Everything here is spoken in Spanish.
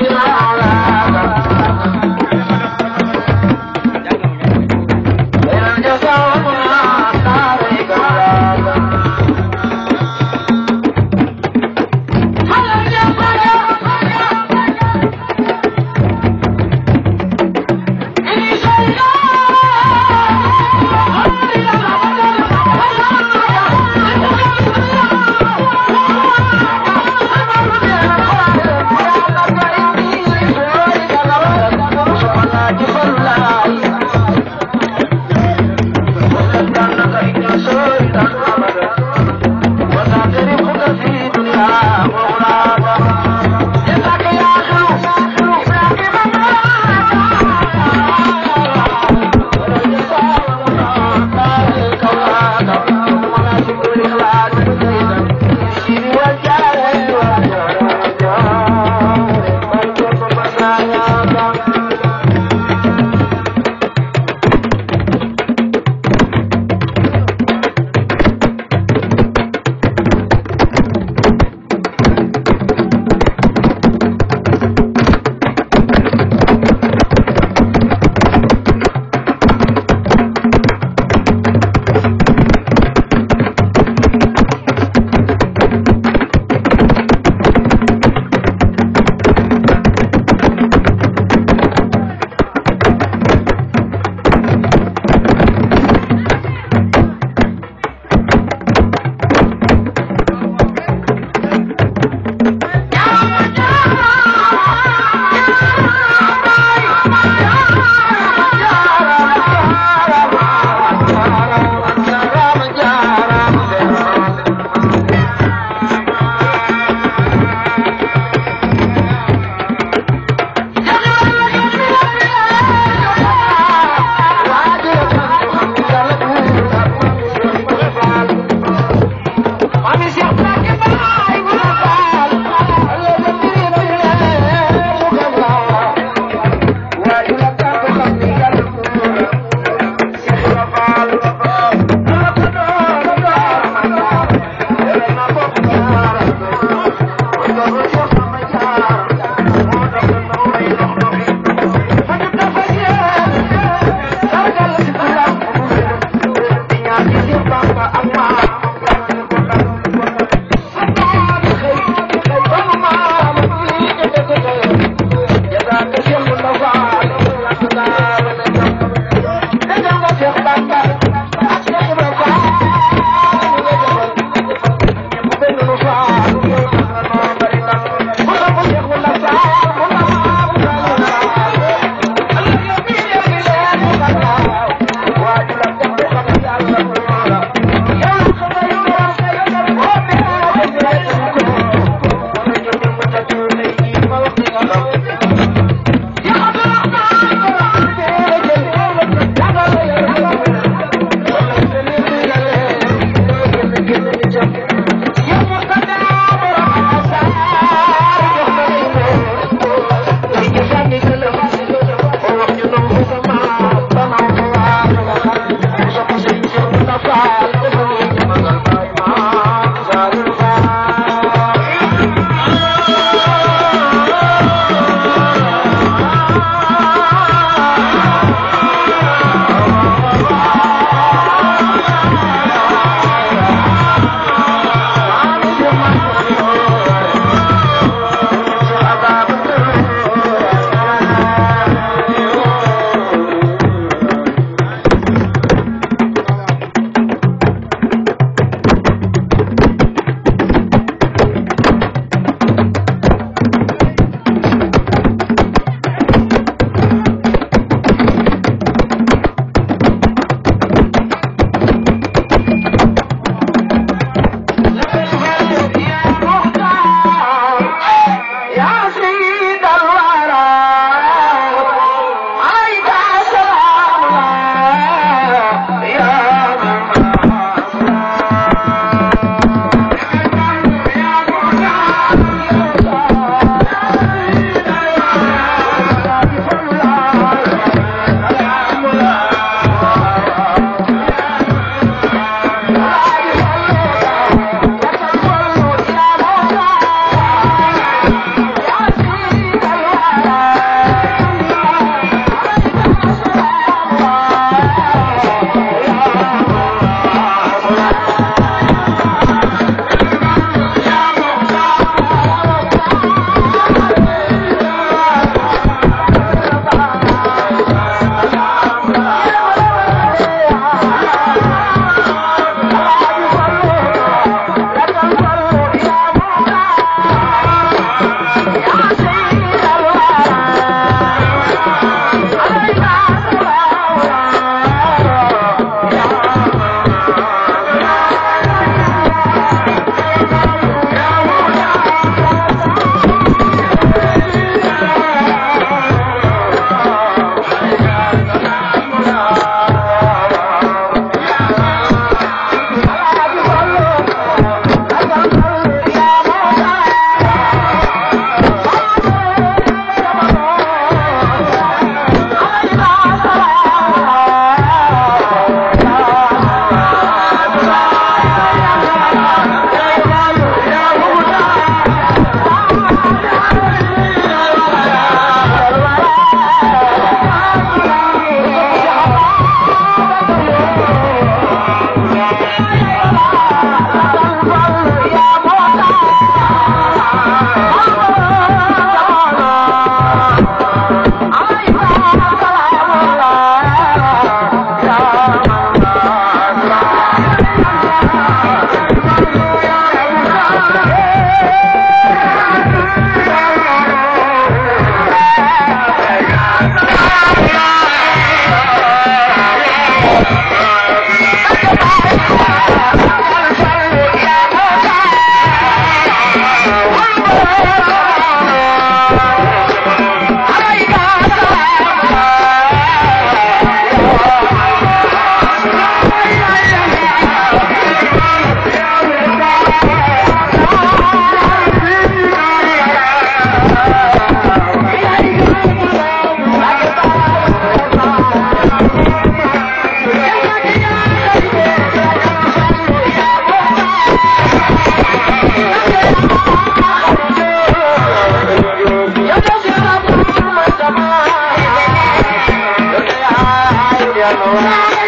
Rock Mano.